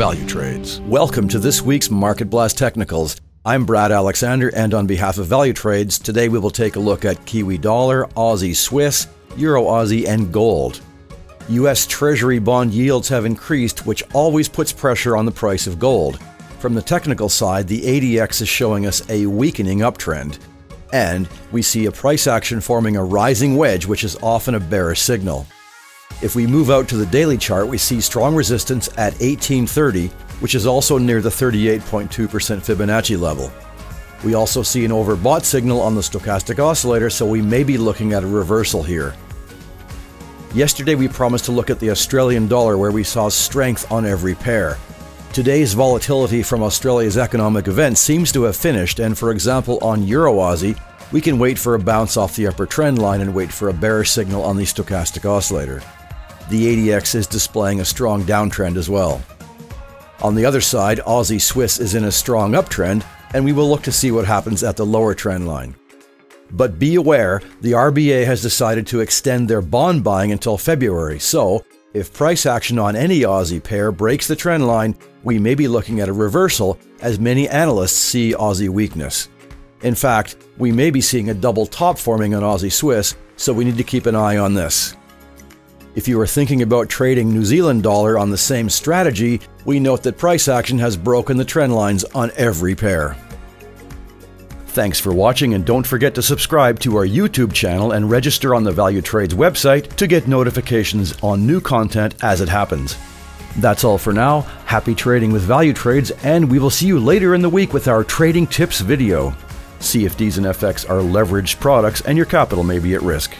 Valutrades. Welcome to this week's Market Blast Technicals. I'm Brad Alexander, and on behalf of Valutrades, today we will take a look at Kiwi dollar, Aussie Swiss, Euro Aussie, and gold. U.S. Treasury bond yields have increased, which always puts pressure on the price of gold. From the technical side, the ADX is showing us a weakening uptrend. And we see a price action forming a rising wedge, which is often a bearish signal. If we move out to the daily chart, we see strong resistance at 1830, which is also near the 38.2% Fibonacci level. We also see an overbought signal on the stochastic oscillator, so we may be looking at a reversal here. Yesterday we promised to look at the Australian dollar where we saw strength on every pair. Today's volatility from Australia's economic events seems to have finished, and for example, on Euro Aussie, we can wait for a bounce off the upper trend line and wait for a bearish signal on the stochastic oscillator the ADX is displaying a strong downtrend as well. On the other side, Aussie Swiss is in a strong uptrend, and we will look to see what happens at the lower trend line. But be aware, the RBA has decided to extend their bond buying until February, so if price action on any Aussie pair breaks the trend line, we may be looking at a reversal as many analysts see Aussie weakness. In fact, we may be seeing a double top forming on Aussie Swiss, so we need to keep an eye on this. If you are thinking about trading New Zealand dollar on the same strategy, we note that price action has broken the trend lines on every pair. Thanks for watching and don't forget to subscribe to our YouTube channel and register on the Valutrades website to get notifications on new content as it happens. That's all for now. Happy trading with Valutrades and we will see you later in the week with our trading tips video. CFDs and FX are leveraged products and your capital may be at risk.